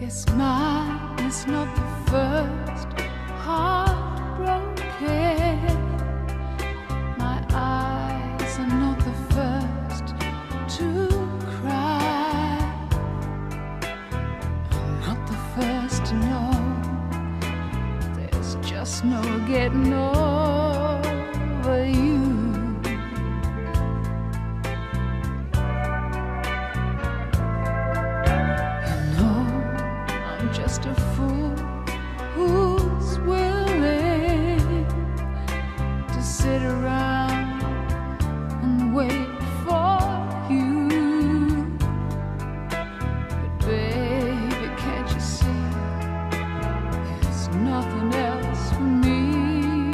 Guess mine is not the first heartbroken. My eyes are not the first to cry. I'm not the first to know. There's just no getting over you. Just a fool who's willing to sit around and wait for you. But baby, can't you see? There's nothing else for me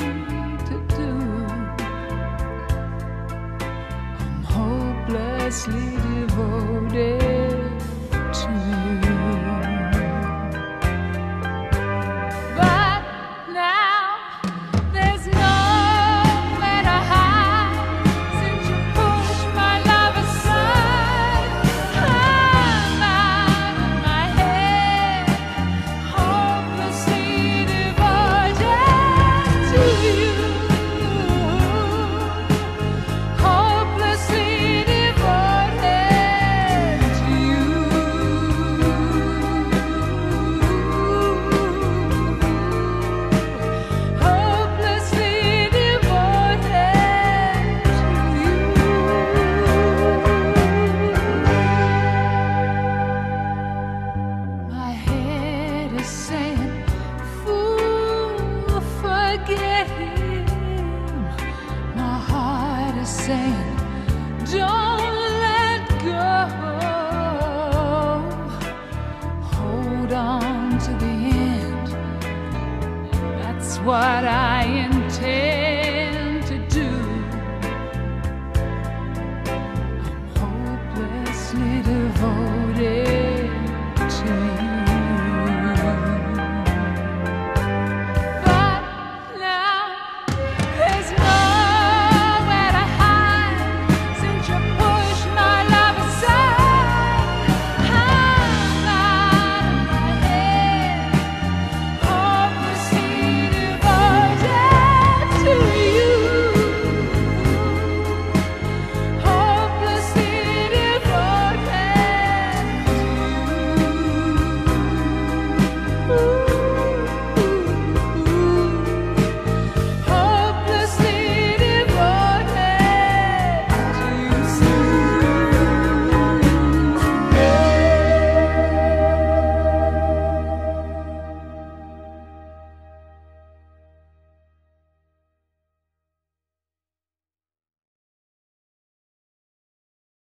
to do. I'm hopelessly devoted to you. Forget him. My heart is saying, Don't let go. Hold on to the end. That's what I intend.